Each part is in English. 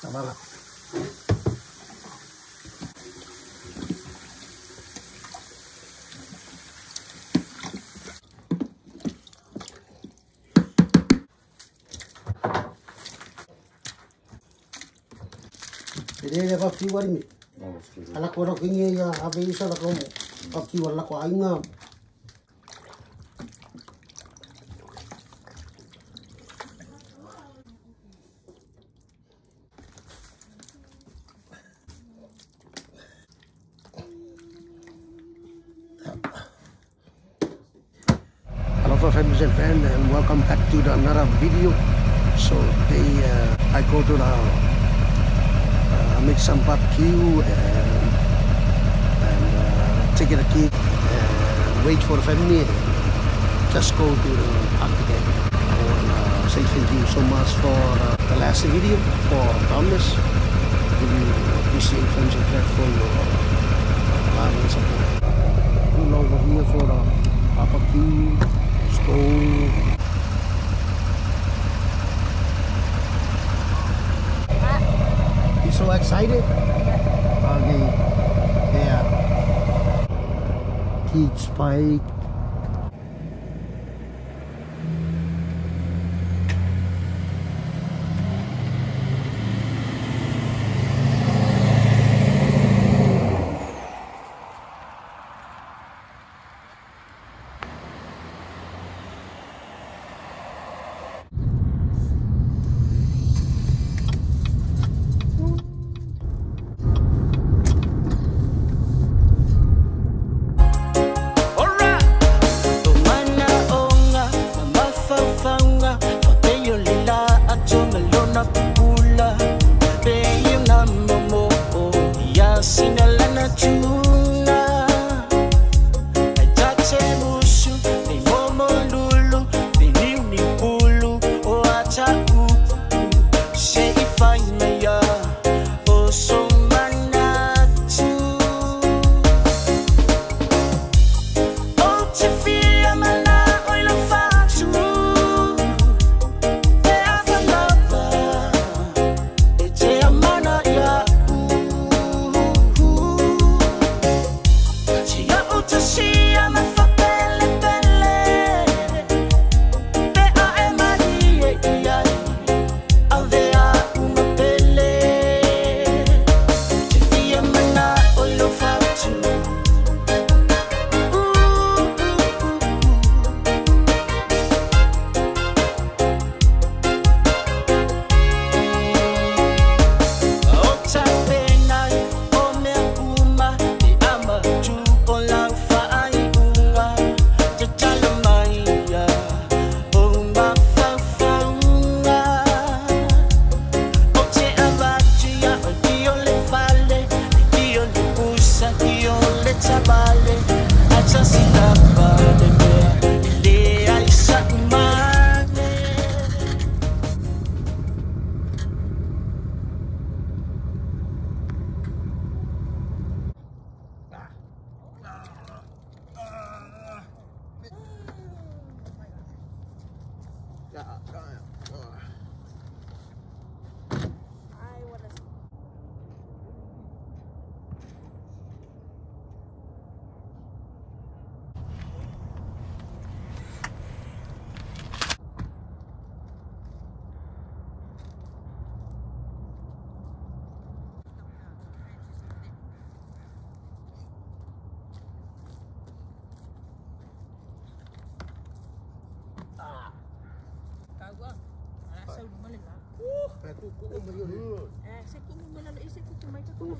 Sabanga. Ele va fi wari mi. Ala ko ro kingi ya abe isa la ko. Ko ainga. Friends and friends and welcome back to the another video. So today uh, I go to the uh, make some barbecue and, and uh, take it a kid and wait for the family and just go to the park again. I want to say thank you so much for uh, the last video for Thomas. Really appreciate friends and friends for your uh, love and support. Over here for the barbecue stove. You so excited? Okay. Yeah. Peach Pike.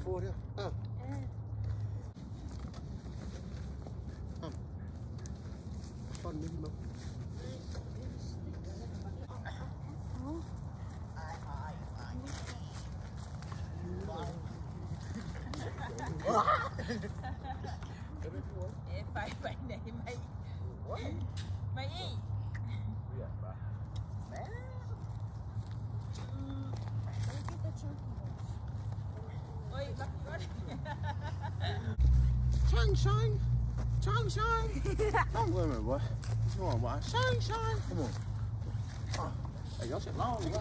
euforia Sunshine. Come with me, boy. Come on, boy. shine, Come on. Ah, Hey, y'all sit long. boy.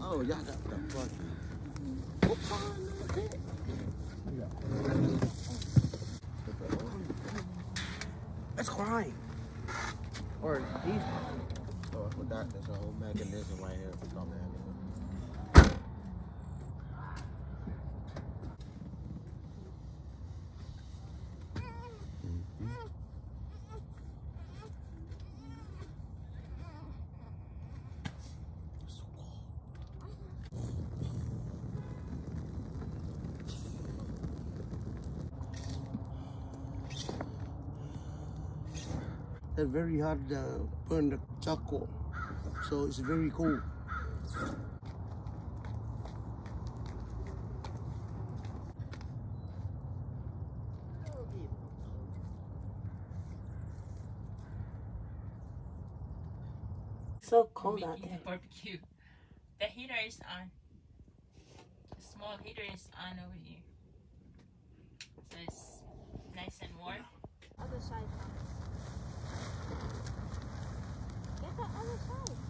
Oh, y'all got the fuck. That's crying. Or he's There's a whole mechanism right here for coming out. They're very hard uh, burn the charcoal. So it's very cool. So cold out making there. the barbecue. The heater is on. The small heater is on over here. So it's nice and warm. Other side. Get the other side.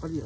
好呀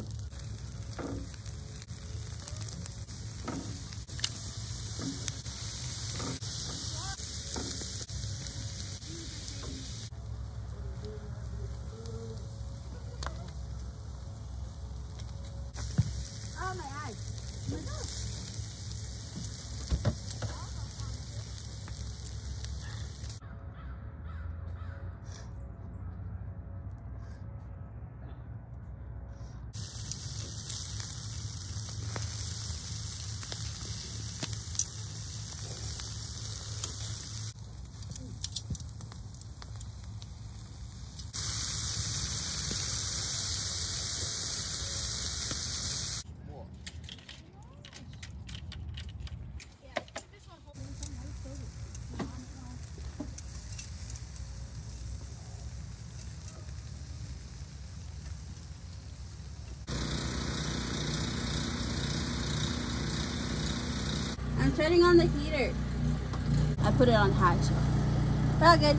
turning on the heater. I put it on high, so all good.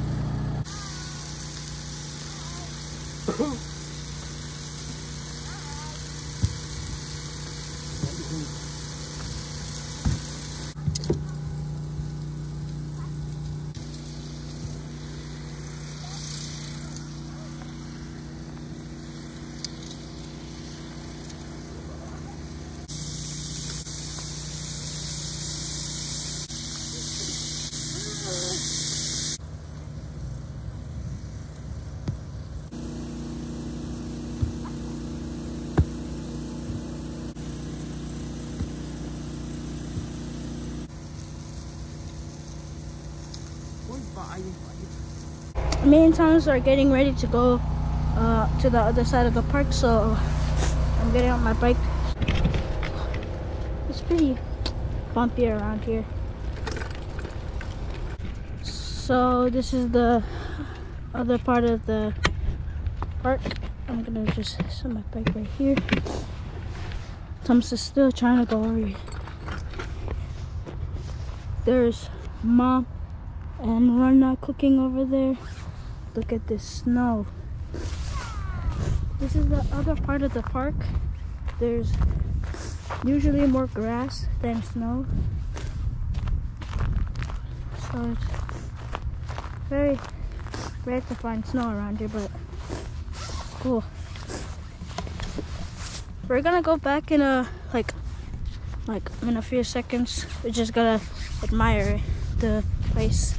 Me and Thomas are getting ready to go uh, to the other side of the park, so I'm getting on my bike. It's pretty bumpy around here. So this is the other part of the park. I'm gonna just set my bike right here. Thomas is still trying to go over here. There's mom and we're not cooking over there. Look at this snow. This is the other part of the park. There's usually more grass than snow. So it's very rare to find snow around here, but cool. We're gonna go back in a like like in a few seconds. we're just gotta admire the place.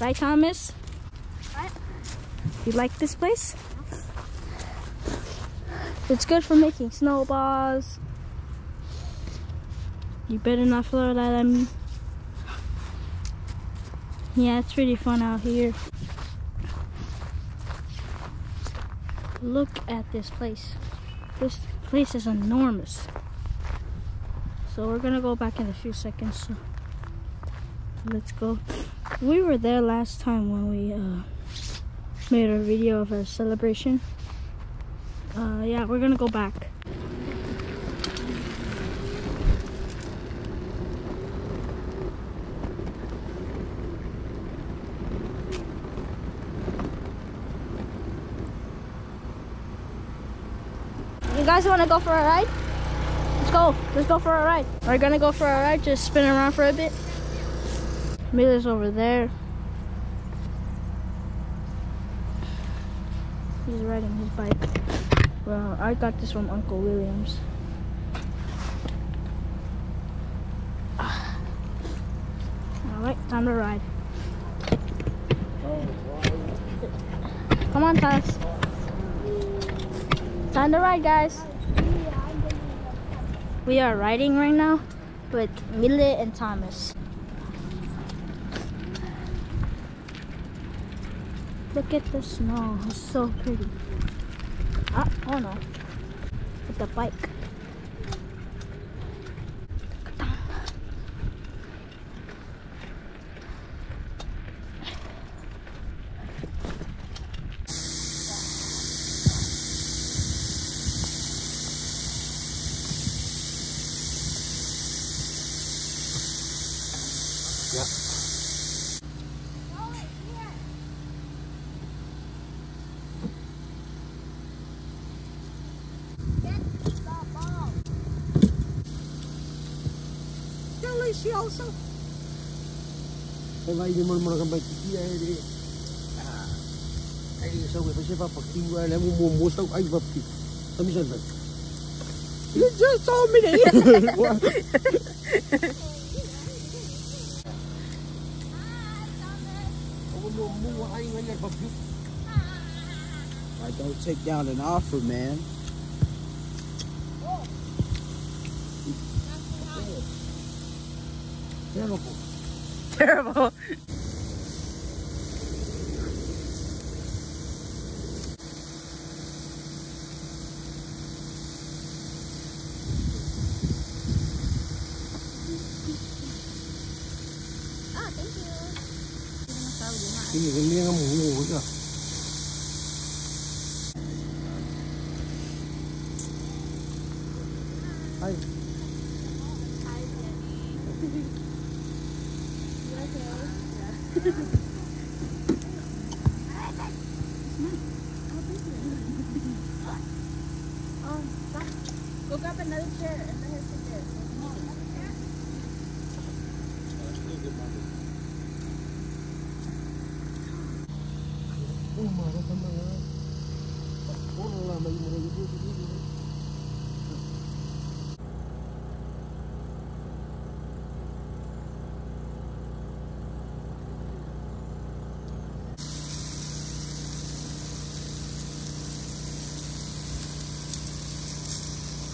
Right, Thomas? What? You like this place? It's good for making snowballs. You better not throw that at me. Yeah, it's really fun out here. Look at this place. This place is enormous. So we're gonna go back in a few seconds. So let's go. We were there last time when we uh, made a video of our celebration. Uh, yeah, we're gonna go back. You guys want to go for a ride? Let's go. Let's go for a ride. We're gonna go for a ride. Just spin around for a bit. Miller's over there. He's riding his bike. Well, I got this from Uncle Williams. All right, time to ride. Come on, Tess. Time to ride, guys. We are riding right now with Millie and Thomas. Look at the snow. It's so pretty. Ah, oh no. With the bike. Delicioso. Cái vay đi mà mà cái bạch kia đi. À, Anh đi sau cái phải bạc kim qua lấy mua mua sau anh bạc kim. Tâm dân vậy. You just told me that. I don't take down an offer, man. Terrible. Terrible. Cái gì cái miếng nó mù mù kìa. rumahnya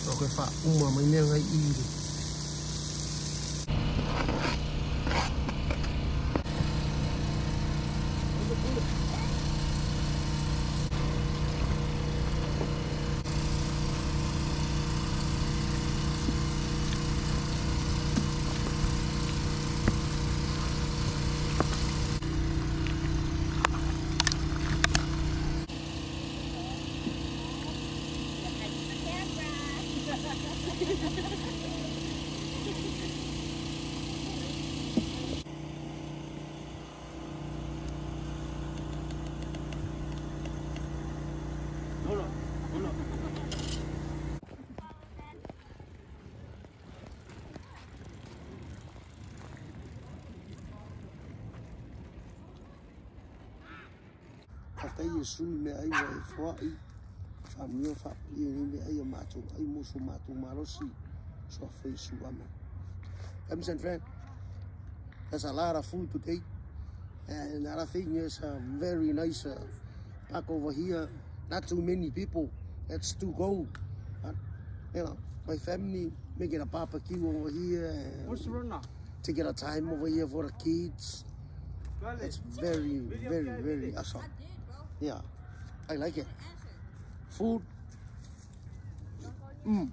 Rồi cái phạm cũng mà mấy nè ngay y rồi حتى يسمى أيوة إفرائي ai wa e fua i fa mio fa i ni me ai ma tu ai mo su ma tu ma ro si so fa i su ama and friend there's a lot of food to eat and another thing is a very nice uh, park over here not too many people that's too cold but, you know my family making a barbecue over here and What's run now? to get a time over here for the kids it's very, very, very awesome. Yeah, I like it. Food. Mm.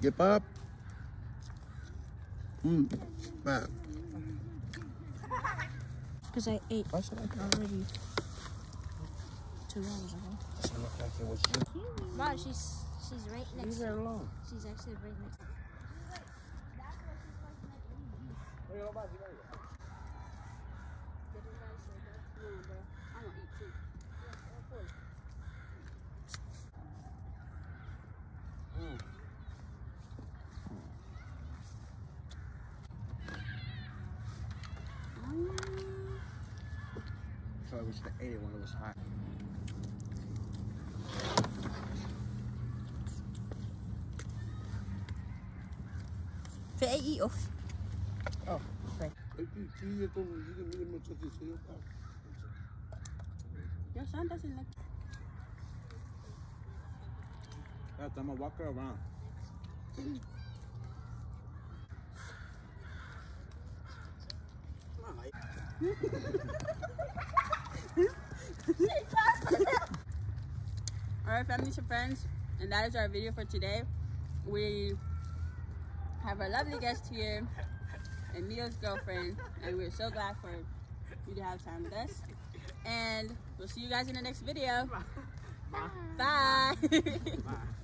Get up. Mm. Man. Because I ate Why should I already two hours ago. Mom, she's she's right next. Leave her alone. She's actually right next. So I wish the ate it when it was hot. Phải ý uf. Your son doesn't like. Yeah, I'm gonna walk her around. All right, families and friends, and that is our video for today. We have our lovely guest here, Emile's girlfriend, and we're so glad for you to have time with us. And we'll see you guys in the next video. Bye. Share.